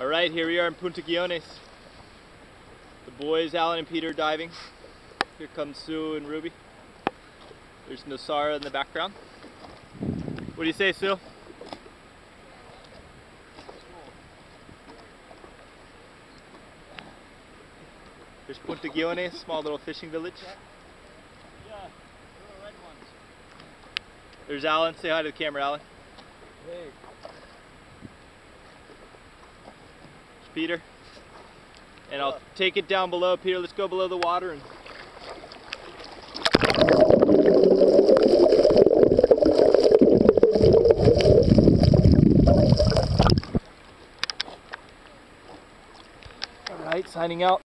All right, here we are in Punta Guiones. The boys, Allan and Peter, diving. Here comes Sue and Ruby. There's Nosara in the background. What do you say, Sue? There's Punta Guiones, small little fishing village. There's Allan. Say hi to the camera, Allan. Hey. There's Peter. And I'll take it down below. Peter, let's go below the water and All right, signing out.